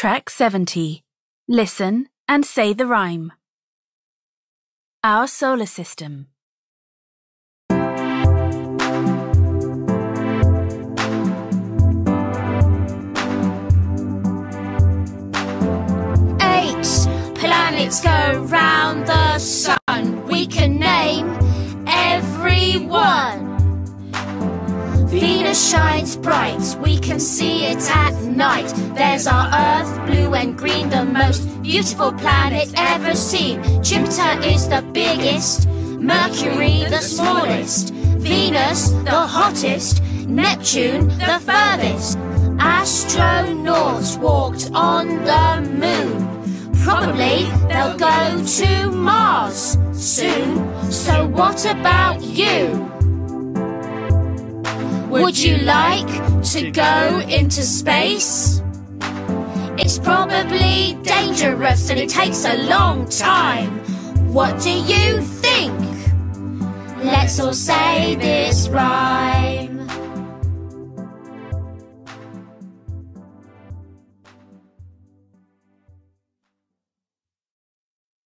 Track 70. Listen and say the rhyme. Our solar system. Eight planets go round the sun. We can name every one. Venus shines bright, we can see it at night. There's our Earth, blue and green, the most beautiful planet ever seen. Jupiter is the biggest, Mercury the smallest, Venus the hottest, Neptune the furthest. Astronauts walked on the moon. Probably they'll go to Mars soon. So what about you? Would you like to go into space? It's probably dangerous and it takes a long time. What do you think? Let's all say this right.